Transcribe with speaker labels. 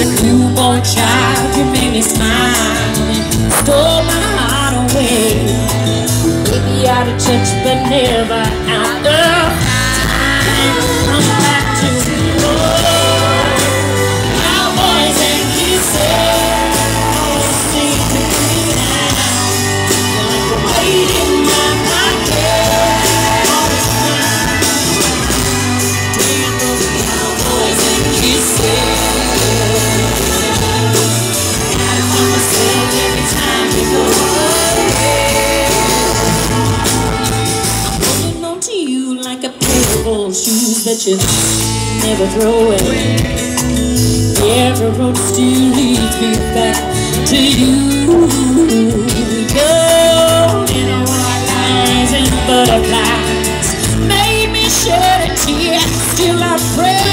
Speaker 1: a newborn child, you made me smile. Stole my heart away. Maybe out of touch, but never out of shoes that you never throw away. Every road still leads me back to you. Golden white lines and butterflies made me shed a tear. Still I pray.